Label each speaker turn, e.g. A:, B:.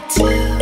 A: back.